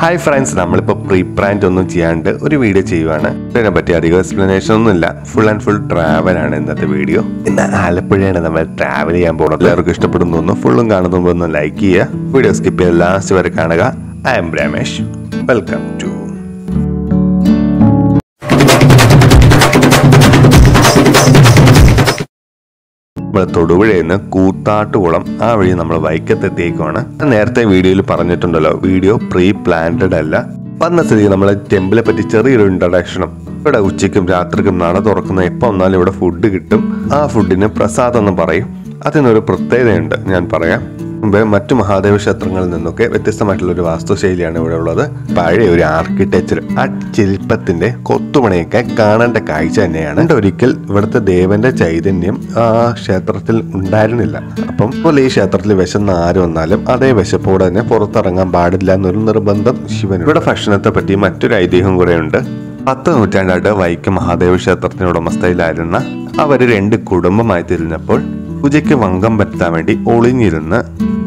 Hi friends നമ്മളിപ്പോൾ pre planned ഒന്നും ചെയ്യാണ്ട് ഒരു വീഡിയോ ചെയ്യുവാണ്. ഇതിനെ പറ്റി അധികം എക്സ്പ്ലനേഷൻ ഒന്നും ഇല്ല ഫുൾ ആൻഡ് ഫുൾ ട്രാവൽ ആണ് ഇന്നത്തെ വീഡിയോ ഇന്ന് ആലപ്പുഴയാണ് നമ്മൾ ട്രാവൽ ചെയ്യാൻ പോകുന്നത്. എല്ലാവർക്കും ഇഷ്ടപ്പെടുന്നു ഒന്ന് ഫുള്ളും കാണുന്നു. ഒന്ന് ലൈക്ക് ചെയ്യുക. വീഡിയോ സ്കിപ്പ് ചെയ്ത് ലാസ്റ്റ് വരെ കാണുക. I am Ramesh welcome to നമ്മൾ തൊടുപുഴയിൽ നിന്ന് കൂത്താട്ടുകുളം ആ വഴി നമ്മൾ വൈക്കത്തെത്തിയേക്കുവാണ്. നേരത്തെ വീഡിയോയിൽ പറഞ്ഞിട്ടുണ്ടല്ലോ വീഡിയോ പ്രീ പ്ലാന്റഡ് അല്ല. വന്ന സ്ഥിതിക്ക് നമ്മൾ ടെമ്പിളെ പറ്റി ചെറിയൊരു ഇൻട്രഡക്ഷനും ഇവിടെ ഉച്ചയ്ക്കും രാത്രിക്കും നട തുറക്കുന്ന എപ്പോൾ വന്നാലും ഇവിടെ ഫുഡ് കിട്ടും. ആ ഫുഡിന് പ്രസാദം എന്ന് പറയും. അതിനൊരു പ്രത്യേകതയുണ്ട് ഞാൻ പറയാം. മറ്റു മഹാദേവ ക്ഷേത്രങ്ങളിൽ നിന്നൊക്കെ വ്യത്യസ്തമായിട്ടുള്ള ഒരു വാസ്തുശൈലിയാണ് ഇവിടെ ഉള്ളത്. പഴയ ഒരു ആർക്കിടെക്ചർ ആ ശില്പത്തിന്റെ കൊത്തുപണിയൊക്കെ കാണേണ്ട കാഴ്ച തന്നെയാണ്. ഒരിക്കൽ ഇവിടുത്തെ ദേവന്റെ ചൈതന്യം ആ ക്ഷേത്രത്തിൽ ഉണ്ടായിരുന്നില്ല. അപ്പം ഈ ക്ഷേത്രത്തിൽ വിശന്ന ആര് വന്നാലും അതേ വിശപ്പോടെ തന്നെ പുറത്തിറങ്ങാൻ പാടില്ല എന്നൊരു നിർബന്ധം ശിവൻ ഇവിടെ ഭക്ഷണത്തെ പറ്റി മറ്റൊരു ഐതിഹ്യം കൂടെ ഉണ്ട് പത്ത് നൂറ്റാണ്ടായിട്ട് വൈക്കം മഹാദേവ ക്ഷേത്രത്തിന്റെ ഉടമസ്ഥയിലായിരുന്ന അവർ രണ്ട് കുടുംബമായി തിരിഞ്ഞപ്പോൾ പൂജയ്ക്ക് വങ്കം വരുത്താൻ വേണ്ടി ഒളിഞ്ഞിരുന്ന്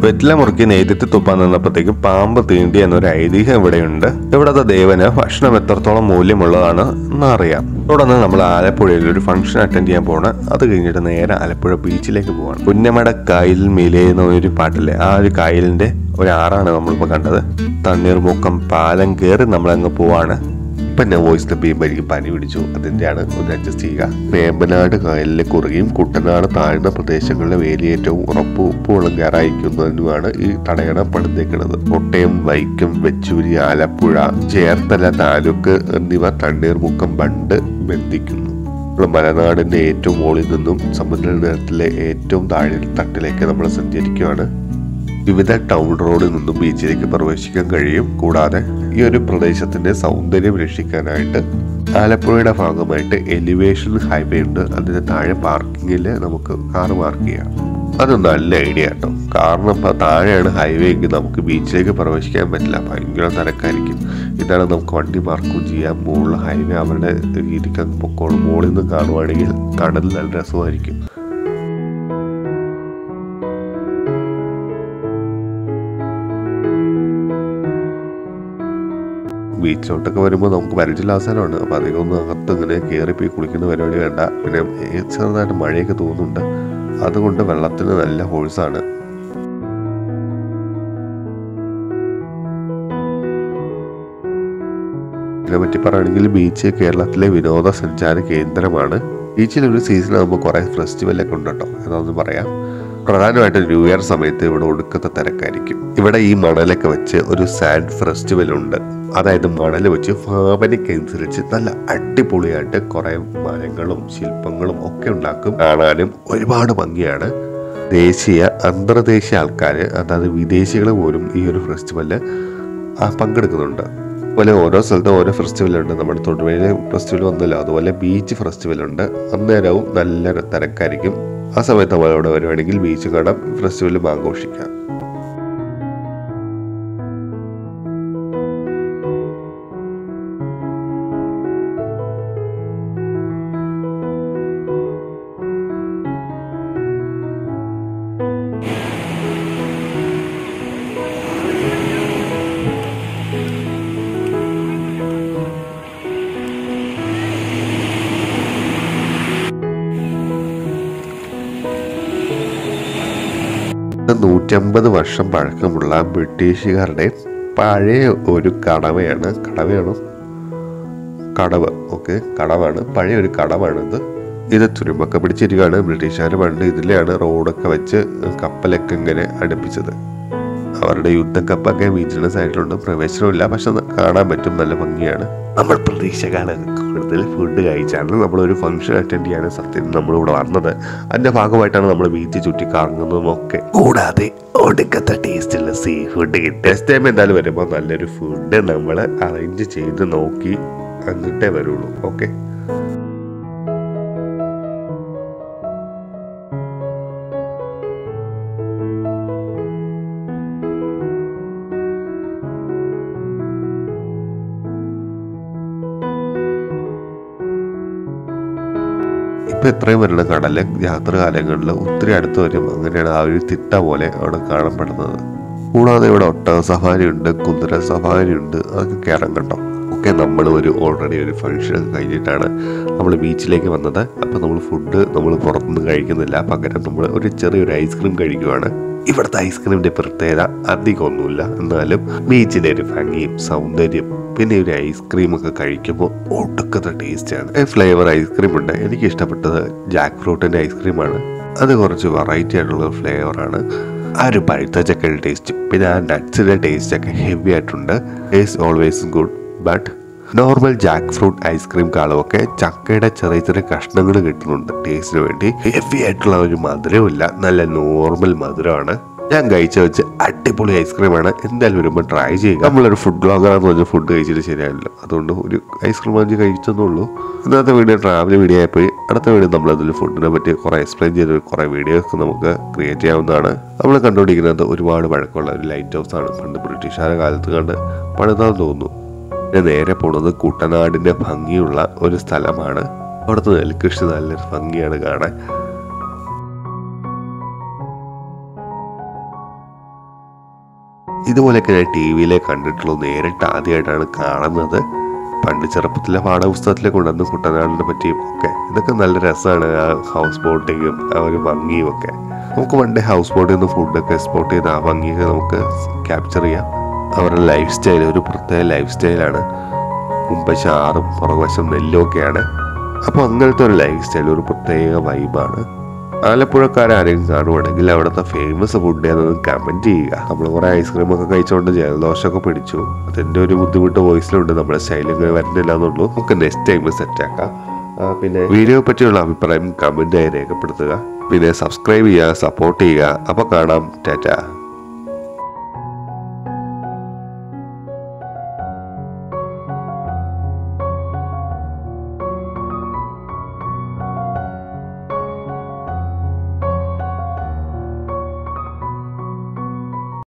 വെറ്റില മുറുക്കി നെയ്തിട്ട് തുപ്പാൻ നിന്നപ്പോഴത്തേക്കും പാമ്പ് തീണ്ടി എന്നൊരു ഐതിഹ്യം ഇവിടെയുണ്ട്. ഇവിടത്തെ ദേവന് ഭക്ഷണം എത്രത്തോളം മൂല്യമുള്ളതാണ് എന്നറിയാം. തുടർന്ന് നമ്മൾ ആലപ്പുഴയിൽ ഒരു ഫംഗ്ഷൻ അറ്റൻഡ് ചെയ്യാൻ പോകണം അത് കഴിഞ്ഞിട്ട് നേരെ ആലപ്പുഴ ബീച്ചിലേക്ക് പോകണം പുന്നമട കായൽ മിലേ എന്ന ഒരു പാട്ടില്ലേ? ആ ഒരു കായലിന്റെ ഒരു ആറാണ് നമ്മളിപ്പോൾ കണ്ടത്. തണ്ണീർമുക്കം പാലം കയറി നമ്മളങ്ങ് പോവാണ്. ഞാൻ വോയിസ് എനിക്ക് പനി പിടിച്ചു. അതിന്റെയാണ് ഒന്ന് അഡ്ജസ്റ്റ് ചെയ്യുക. വേമ്പനാട് കായലിലെ കുറുകയും കുട്ടനാട് താഴ്ന്ന പ്രദേശങ്ങളിലെ വേലിയേറ്റവും ഉറപ്പ് ഉപ്പുവെള്ളം കയറായിക്കുന്നതിനുമാണ് ഈ തടയണ പണിതേക്കുന്നത്. കോട്ടയം വൈക്കം വെച്ചൂരി ആലപ്പുഴ ചേർത്തല താലൂക്ക് എന്നിവ തണ്ണീർമുക്കം ബണ്ട് ബന്ധിക്കുന്നു. മലനാടിന്റെ ഏറ്റവും മുകളിൽ നിന്നും സമുദ്രനിരത്തിലെ ഏറ്റവും താഴെ തട്ടിലേക്ക് നമ്മൾ സഞ്ചരിക്കുകയാണ്. വിവിധ ടൗൺ റോഡിൽ നിന്നും ബീച്ചിലേക്ക് പ്രവേശിക്കാൻ കഴിയും. കൂടാതെ ഈ ഒരു പ്രദേശത്തിന്റെ സൗന്ദര്യം രക്ഷിക്കാനായിട്ട് ആലപ്പുഴയുടെ ഭാഗമായിട്ട് എലിവേഷൻ ഹൈവേ ഉണ്ട്. അതിന് താഴെ പാർക്കിങ്ങിൽ നമുക്ക് കാർ പാർക്ക് ചെയ്യാം. അത് നല്ല ഐഡിയ കേട്ടോ കാരണം ഇപ്പം താഴെയാണ് ഹൈവേ എങ്കിൽ നമുക്ക് ബീച്ചിലേക്ക് പ്രവേശിക്കാൻ പറ്റില്ല. ഭയങ്കര തിരക്കായിരിക്കും. ഇതാണ് നമുക്ക് വണ്ടി പാർക്കും ചെയ്യാം. മുകളിൽ ഹൈവേ അവരുടെ രീതിക്ക് പൊക്കോളും. മുകളിൽ നിന്ന് കാണുവാണെങ്കിൽ കടൽ നല്ല രസമായിരിക്കും. ബീച്ചിലോട്ടൊക്കെ വരുമ്പോൾ നമുക്ക് പരിചയമില്ലാത്ത അവസാനമാണ് അപ്പോൾ അധികം ഒന്ന് അകത്ത് ഇങ്ങനെ കയറിപ്പോയി കുളിക്കുന്ന പരിപാടി വേണ്ട. പിന്നെ ചെറുതായിട്ട് മഴയൊക്കെ തോന്നുന്നുണ്ട്. അതുകൊണ്ട് വെള്ളത്തിന് നല്ല ഹോഴ്സാണ് ഇതിനെപ്പറ്റി പറയുകയാണെങ്കിൽ ബീച്ച് കേരളത്തിലെ വിനോദസഞ്ചാര കേന്ദ്രമാണ്. ബീച്ചിൽ ഒരു സീസൺ ആകുമ്പോൾ കുറേ ഫെസ്റ്റിവലൊക്കെ ഉണ്ട് കേട്ടോ എന്നൊന്ന് പറയാം. പ്രധാനമായിട്ടും ന്യൂ ഇയർ സമയത്ത് ഇവിടെ ഒടുക്കത്തെ തിരക്കായിരിക്കും. ഇവിടെ ഈ മണലൊക്കെ വെച്ച് ഒരു സാൻഡ് ഫെസ്റ്റിവൽ ഉണ്ട്. അതായത് മണൽ വെച്ച് ഭാവനയ്ക്കനുസരിച്ച് നല്ല അടിപൊളിയായിട്ട് കുറേ മരങ്ങളും ശില്പങ്ങളും ഒക്കെ ഉണ്ടാക്കും. കാണാനും ഒരുപാട് ഭംഗിയാണ്. ദേശീയ അന്തർദേശീയ ആൾക്കാർ അതായത് വിദേശികൾ പോലും ഈ ഒരു ഫെസ്റ്റിവലിൽ പങ്കെടുക്കുന്നുണ്ട്. അതുപോലെ ഓരോ സ്ഥലത്തും ഓരോ ഫെസ്റ്റിവൽ ഉണ്ട്. നമ്മുടെ തൊടുപുഴയിലെ ഫെസ്റ്റിവൽ വന്നല്ലോ. അതുപോലെ ബീച്ച് ഫെസ്റ്റിവൽ ഉണ്ട്. അന്നേരവും നല്ല തിരക്കായിരിക്കും. ആ സമയത്ത് നമ്മൾ അവിടെ വരുവാണെങ്കിൽ ബീച്ച് കാണാം ഫെസ്റ്റിവലും ആഘോഷിക്കാം. നൂറ്റമ്പത് വർഷം പഴക്കമുള്ള ബ്രിട്ടീഷുകാരുടെ പഴയ ഒരു കടവയാണ് കടവയാണോ കടവ് ഓക്കെ കടവാണ്. പഴയ ഒരു കടവാണിത്. ഇത് തുരുമ്പൊക്കെ പിടിച്ചിരിക്കുകയാണ്. ബ്രിട്ടീഷുകാർ പണ്ട് ഇതിലെയാണ് റോഡൊക്കെ വെച്ച് കപ്പലൊക്കെ ഇങ്ങനെ അടുപ്പിച്ചത്. അവരുടെ യുദ്ധക്കപ്പൊക്കെ വിജിലൻസ് സൈഡിലുണ്ട്. പ്രവേശനമില്ല പക്ഷെ കാണാൻ പറ്റും. നല്ല ഭംഗിയാണ്. നമ്മൾ പ്രതീക്ഷകളെ കൂടുതൽ ഫുഡ് കഴിച്ചാണ് നമ്മളൊരു ഫംഗ്ഷൻ അറ്റൻഡ് ചെയ്യാൻ സത്യം നമ്മളിവിടെ വന്നത്. അതിന്റെ ഭാഗമായിട്ടാണ് നമ്മൾ ബീച്ച് ചുറ്റി കറങ്ങുന്നതും ഒക്കെ കൂടാതെ ഒടുക്കത്തെ ടേസ്റ്റുള്ള സീ ഫുഡ് ടൈം എന്തായാലും വരുമ്പോൾ നല്ലൊരു ഫുഡ് നമ്മൾ അറേഞ്ച് ചെയ്ത് നോക്കി. എന്നിട്ടേ വരുള്ളൂ. ഓക്കെ ഇപ്പൊ എത്രയും വരുന്ന കടൽ യാത്രകാലങ്ങളിൽ ഒത്തിരി അടുത്ത് വരും. അങ്ങനെയാണ് ആ ഒരു തിട്ട പോലെ അവിടെ കാണപ്പെടുന്നത്. കൂടാതെ ഇവിടെ ഒട്ട സഫാരി ഉണ്ട് കുതിര സഫാരി ഉണ്ട് അതൊക്കെ കയറാൻ കണ്ടോ ഒക്കെ നമ്മൾ ഒരു ഓൾറെഡി ഒരു ഫംഗ്ഷൻ കഴിഞ്ഞിട്ടാണ് നമ്മൾ ബീച്ചിലേക്ക് വന്നത്. അപ്പോൾ നമ്മൾ ഫുഡ് നമ്മൾ പുറത്തുനിന്ന് കഴിക്കുന്നില്ല. പകരം നമ്മൾ ഒരു ചെറിയൊരു ഐസ്ക്രീം കഴിക്കുവാണ്. ഇവിടുത്തെ ഐസ്ക്രീമിന്റെ പ്രത്യേകത അധികമൊന്നുമില്ല. എന്നാലും ബീച്ചിന്റെ ഒരു ഭംഗിയും സൗന്ദര്യം പിന്നെ ഒരു ഐസ്ക്രീം ഒക്കെ കഴിക്കുമ്പോൾ ഒടുക്കത്തെ ടേസ്റ്റാണ്. ഫ്ലേവർ ഐസ്ക്രീം ഉണ്ട് എനിക്ക് ഇഷ്ടപ്പെട്ടത് ജാക്ക് ഫ്രൂട്ടിന്റെ ഐസ്ക്രീമാണ്. അത് കുറച്ച് വെറൈറ്റി ആയിട്ടുള്ള ഫ്ലേവറാണ്. ആ ഒരു പഴുത്ത ചക്കയുടെ ടേസ്റ്റ് പിന്നെ ആ നട്ട്സിന്റെ ടേസ്റ്റ് ഒക്കെ ഹെവി ആയിട്ടുണ്ട്. Taste always good but normal jackfruit ice cream കാളുമൊക്കെ ചക്കയുടെ ചെറിയ ചെറിയ കഷ്ണങ്ങൾ കിട്ടുന്നുണ്ട് ടേസ്റ്റിന് വേണ്ടി. ഹെവി ആയിട്ടുള്ള ഒരു മധുരമില്ല നല്ല നോർമൽ മധുരമാണ്. ഞാൻ കഴിച്ച വെച്ച് അടിപൊളി ഐസ്ക്രീമാണ്. എന്തായാലും വരുമ്പോൾ ട്രൈ ചെയ്യുക. നമ്മളൊരു ഫുഡ് ബ്ലോഗർ എന്ന് പറഞ്ഞ ഫുഡ് കഴിച്ചിട്ട് ശരിയായില്ല അതുകൊണ്ട് ഒരു ഐസ്ക്രീം വാങ്ങി കഴിച്ചെന്നുള്ളൂ ഇന്നത്തെ വീഡിയോ ട്രാവൽ വീഡിയോ ആയിപ്പോയി. അടുത്ത വീഡിയോ നമ്മളതിൽ ഫുഡിനെ പറ്റി കുറേ എക്സ്പ്ലെയിൻ ചെയ്ത് കുറേ വീഡിയോസ് നമുക്ക് ക്രിയേറ്റ് ചെയ്യാവുന്നതാണ്. നമ്മൾ കണ്ടുപിടിക്കുന്നത് ഒരുപാട് പഴക്കമുള്ള ഒരു ലൈറ്റ് ഹൗസ് ആണ്. പണ്ട് ബ്രിട്ടീഷുകാരുടെ കാലത്ത് കണ്ട് പണിതാന്ന് തോന്നുന്നു. പിന്നെ നേരെ പോണത് കുട്ടനാടിന്റെ ഭംഗിയുള്ള ഒരു സ്ഥലമാണ്. അവിടുത്തെ നെൽകൃഷി നല്ലൊരു ഭംഗിയാണ് കാണാൻ. ഇതുപോലെയൊക്കെ ഞാൻ ടി വിയിലെ കണ്ടിട്ടുള്ളൂ. നേരിട്ട് ആദ്യമായിട്ടാണ് കാണുന്നത്. പണ്ട് ചെറുപ്പത്തിലെ പാഠപുസ്തകത്തിലെ കൊണ്ടുവന്ന് കുട്ടനാടിനെ പറ്റിയും ഒക്കെ. ഇതൊക്കെ നല്ല രസമാണ് ആ ഹൗസ് ബോട്ടിങ്ങും ആ ഒരു ഭംഗിയും ഒക്കെ. നമുക്ക് പണ്ടേ ഹൗസ് ബോട്ടിൽ നിന്ന് ഫുഡൊക്കെ എക്സ്പോർട്ട് ചെയ്ത് ആ ഭംഗിയൊക്കെ നമുക്ക് ക്യാപ്ചർ ചെയ്യാം. അവരുടെ ലൈഫ് സ്റ്റൈൽ ഒരു പ്രത്യേക ലൈഫ് സ്റ്റൈലാണ് മുമ്പശം ആറും പുറകുവശം നെല്ലും ഒക്കെയാണ്. അപ്പോൾ അങ്ങനത്തെ ഒരു ലൈഫ് സ്റ്റൈൽ ഒരു പ്രത്യേക വൈബാണ് ആലപ്പുഴക്കാരും കാണുവാണെങ്കിൽ അവിടുത്തെ ഫേമസ് ഫുഡ് ഏതെന്ന് കമന്റ് ചെയ്യുക. നമ്മൾ കുറേ ഐസ്ക്രീം ഒക്കെ കഴിച്ചുകൊണ്ട് ജലദോഷമൊക്കെ പിടിച്ചു. അതിന്റെ ഒരു ബുദ്ധിമുട്ട് വോയിസിലുണ്ട് നമ്മുടെ സ്റ്റൈലിങ്ങനെ വരുന്നില്ല എന്നുള്ളൂ. നമുക്ക് നെക്സ്റ്റ് ടൈം സെറ്റാക്കാം പിന്നെ വീഡിയോ പറ്റിയുള്ള അഭിപ്രായം കമന്റായി രേഖപ്പെടുത്തുക. പിന്നെ സബ്സ്ക്രൈബ് ചെയ്യുക സപ്പോർട്ട് ചെയ്യുക. അപ്പോൾ കാണാം. ടാറ്റ.